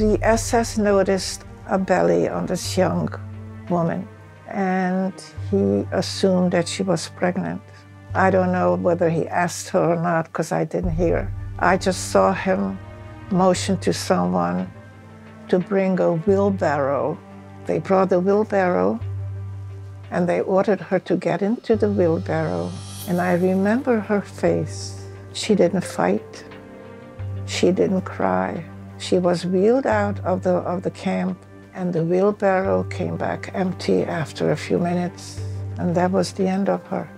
the SS noticed a belly on this young woman, and he assumed that she was pregnant. I don't know whether he asked her or not because I didn't hear. I just saw him motion to someone to bring a wheelbarrow. They brought the wheelbarrow and they ordered her to get into the wheelbarrow. And I remember her face. She didn't fight. She didn't cry. She was wheeled out of the, of the camp and the wheelbarrow came back empty after a few minutes. And that was the end of her.